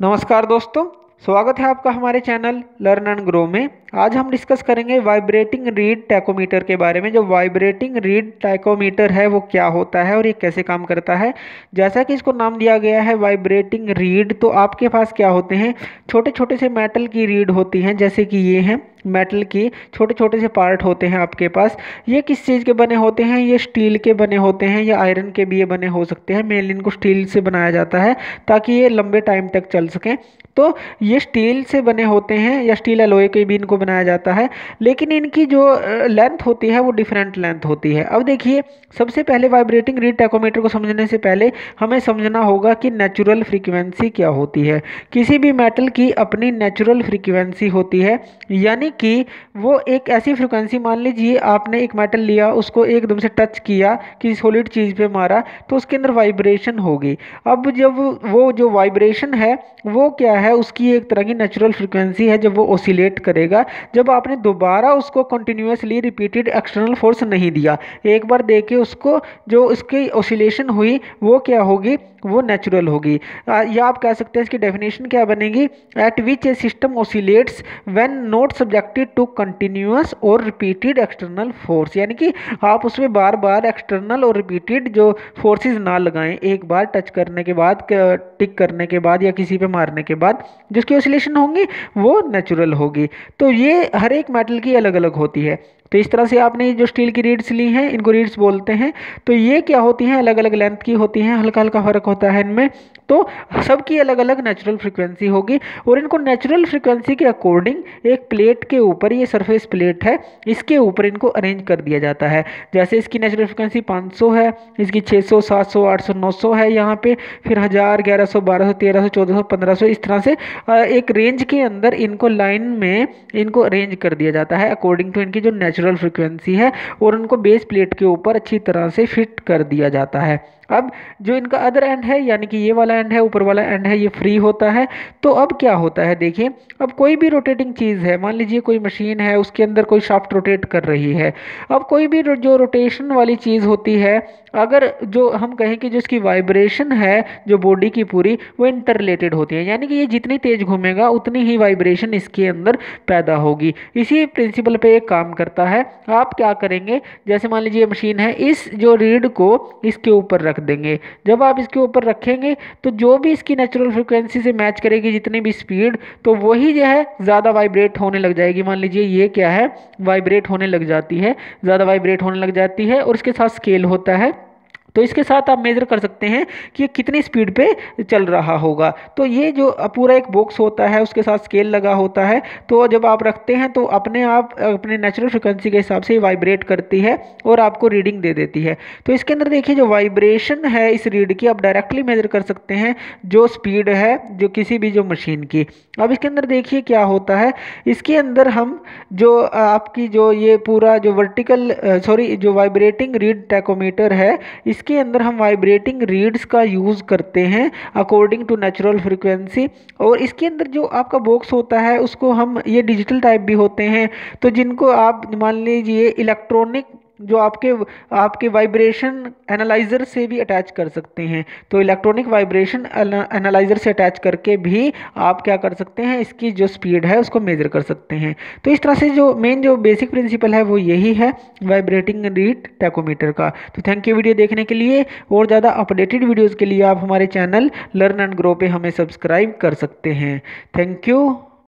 नमस्कार दोस्तों। स्वागत है आपका हमारे चैनल लर्न एंड ग्रो में। आज हम डिस्कस करेंगे वाइब्रेटिंग रीड टैकोमीटर के बारे में। जो वाइब्रेटिंग रीड टैकोमीटर है, वो क्या होता है और ये कैसे काम करता है? जैसा कि इसको नाम दिया गया है वाइब्रेटिंग रीड तो आपके पास क्या होते हैं? छोटे छोटे से मेटल की रीड होती हैं, जैसे कि ये हैं। मेटल की छोटे छोटे से पार्ट होते हैं आपके पास। ये किस चीज़ के बने होते हैं? ये स्टील के बने होते हैं या आयरन के भी ये बने हो सकते हैं। मेनली इनको स्टील से बनाया जाता है, ताकि ये लंबे टाइम तक चल सकें। तो ये स्टील से बने होते हैं, या स्टील एलोए के भी इनको बनाया जाता है, लेकिन इनकी जो लेंथ होती है वो डिफरेंट लेंथ होती है। अब देखिए, सबसे पहले वाइब्रेटिंग रीड टैकोमीटर को समझने से पहले हमें समझना होगा कि नेचुरल फ्रीक्वेंसी क्या होती है। किसी भी मेटल की अपनी नेचुरल फ्रीक्वेंसी होती है, यानी कि वो एक ऐसी फ्रिक्वेंसी मान लीजिए आपने एक मेटल लिया, उसको एकदम से टच किया, किसी सॉलिड चीज़ पे मारा तो उसके अंदर वाइब्रेशन होगी। अब जब वो जो वाइब्रेशन है, वो क्या है? उसकी एक तरह की नेचुरल फ्रिक्वेंसी है जब वो ओसिलेट करेगा। जब आपने दोबारा उसको कंटिन्यूसली रिपीटेड एक्सटर्नल फोर्स नहीं दिया, एक बार दे उसको, जो उसकी ओसिलेशन हुई, वो क्या होगी? वो नेचुरल होगी। या आप कह सकते हैं इसकी डेफिनेशन क्या बनेगी? At which a system oscillates when not subjected to continuous और रिपीटेड एक्सटर्नल फोर्स यानी कि आप उसमें बार बार एक्सटर्नल और रिपीटेड जो फोर्सेस ना लगाएँ, एक बार टच करने के बाद टिक करने के बाद या किसी पे मारने के बाद, जिसकी ओसिलेशन होंगी, वो नेचुरल होगी। तो ये हर एक मेटल की अलग अलग होती है। तो इस तरह से आपने जो स्टील की रीड्स ली हैं, इनको रीड्स बोलते हैं। तो ये क्या होती हैं? अलग अलग लेंथ की होती हैं हल्का हल्का फ़र्क होता है इनमें। तो सबकी अलग अलग नेचुरल फ्रिक्वेंसी होगी और इनको नेचुरल फ्रिक्वेंसी के अकॉर्डिंग एक प्लेट के ऊपर, ये सरफेस प्लेट है, इसके ऊपर इनको अरेंज कर दिया जाता है। जैसे इसकी नेचुरल फ्रिक्वेंसी 500 है, इसकी 600 700 800 900 है यहाँ पे, फिर हज़ार, ग्यारह सौ, बारह सौ, तेरह सौ, चौदह सौ, पंद्रह सौ, इस तरह से एक रेंज के अंदर इनको लाइन में इनको अरेंज कर दिया जाता है अकॉर्डिंग टू इनकी जो नेचुरल फ्रिक्वेंसी है और उनको बेस प्लेट के ऊपर अच्छी तरह से फिट कर दिया जाता है। अब जो इनका अदर एंड है, यानी कि ये वाला एंड है, ऊपर वाला एंड है, ये फ्री होता है। तो अब क्या होता है, देखिए, अब कोई भी रोटेटिंग चीज़ है, मान लीजिए कोई मशीन है, उसके अंदर कोई शाफ्ट रोटेट कर रही है, अब कोई भी जो रोटेशन वाली चीज़ होती है, अगर जो हम कहें कि जो इसकी वाइब्रेशन है, जो बॉडी की पूरी, वो इंटर रिलेटेड होती है। यानी कि ये जितनी तेज़ घूमेगा, उतनी ही वाइब्रेशन इसके अंदर पैदा होगी। इसी प्रिंसिपल पे एक काम करता है। आप क्या करेंगे, जैसे मान लीजिए मशीन है, इस जो रीड को इसके ऊपर रख देंगे। जब आप इसके ऊपर रखेंगे तो जो भी इसकी नेचुरल फ्रिक्वेंसी से मैच करेगी, जितनी भी स्पीड तो वही जो है, ज़्यादा वाइब्रेट होने लग जाएगी। मान लीजिए, ये क्या है? वाइब्रेट होने लग जाती है, ज़्यादा वाइब्रेट होने लग जाती है और इसके साथ स्केल होता है। तो इसके साथ आप मेज़र कर सकते हैं कि ये कितनी स्पीड पे चल रहा होगा। तो ये जो पूरा एक बॉक्स होता है, उसके साथ स्केल लगा होता है तो जब आप रखते हैं तो अपने आप, अपने नेचुरल फ्रिक्वेंसी के हिसाब से वाइब्रेट करती है और आपको रीडिंग दे देती है। तो इसके अंदर देखिए, जो वाइब्रेशन है इस रीड की, आप डायरेक्टली मेजर कर सकते हैं जो स्पीड है, जो किसी भी जो मशीन की। अब इसके अंदर देखिए क्या होता है। इसके अंदर हम जो आपकी जो ये पूरा जो वर्टिकल सॉरी जो वाइब्रेटिंग रीड टैकोमीटर है, इस इसके अंदर हम वाइब्रेटिंग रीड्स का यूज़ करते हैं अकॉर्डिंग टू नेचुरल फ्रिक्वेंसी और इसके अंदर जो आपका बॉक्स होता है, उसको हम, ये डिजिटल टाइप भी होते हैं. तो जिनको आप, मान लीजिए इलेक्ट्रॉनिक जो आपके आपके वाइब्रेशन एनालाइज़र से भी अटैच कर सकते हैं। तो इलेक्ट्रॉनिक वाइब्रेशन एनालाइज़र से अटैच करके भी आप क्या कर सकते हैं, इसकी जो स्पीड है, उसको मेज़र कर सकते हैं। तो इस तरह से जो मेन जो बेसिक प्रिंसिपल है, वो यही है वाइब्रेटिंग रीड टैकोमीटर का। तो थैंक यू वीडियो देखने के लिए। और ज़्यादा अपडेटेड वीडियोज़ के लिए आप हमारे चैनल लर्न एंड ग्रो पे हमें सब्सक्राइब कर सकते हैं। Thank you